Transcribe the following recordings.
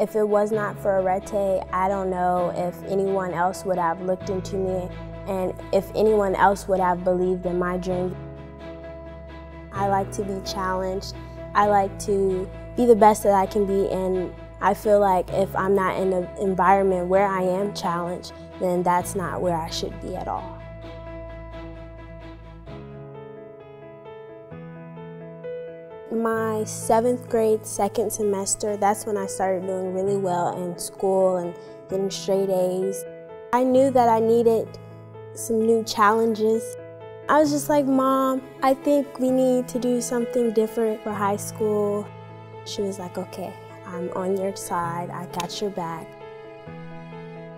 If it was not for Arete, I don't know if anyone else would have looked into me and if anyone else would have believed in my dream. I like to be challenged. I like to be the best that I can be and I feel like if I'm not in an environment where I am challenged, then that's not where I should be at all. My seventh grade second semester, that's when I started doing really well in school and getting straight A's. I knew that I needed some new challenges. I was just like, Mom, I think we need to do something different for high school. She was like, okay, I'm on your side, I got your back.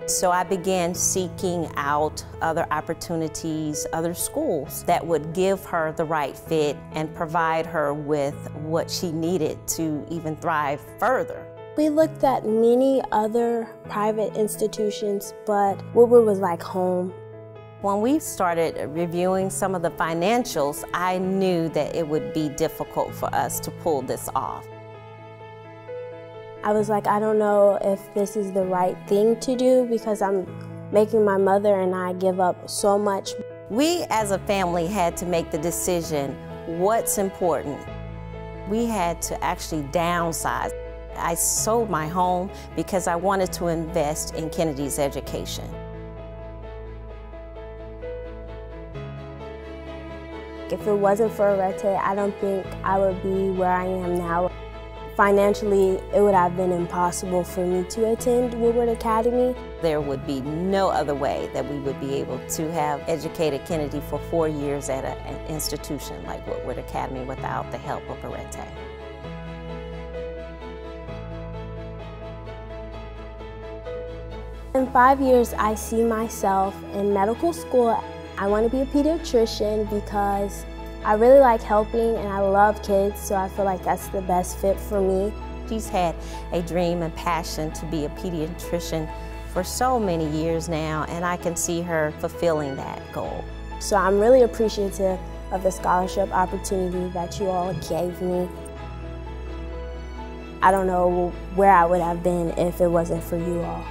So I began seeking out other opportunities, other schools that would give her the right fit and provide her with what she needed to even thrive further. We looked at many other private institutions, but Woodward was like home. When we started reviewing some of the financials, I knew that it would be difficult for us to pull this off. I was like, I don't know if this is the right thing to do because I'm making my mother and I give up so much. We as a family had to make the decision what's important. We had to actually downsize. I sold my home because I wanted to invest in Kennedy's education. If it wasn't for Arete, I don't think I would be where I am now. Financially, it would have been impossible for me to attend Woodward Academy. There would be no other way that we would be able to have educated Kennedy for four years at a, an institution like Woodward Academy without the help of Arete. In five years, I see myself in medical school. I want to be a pediatrician because I really like helping and I love kids, so I feel like that's the best fit for me. She's had a dream and passion to be a pediatrician for so many years now, and I can see her fulfilling that goal. So I'm really appreciative of the scholarship opportunity that you all gave me. I don't know where I would have been if it wasn't for you all.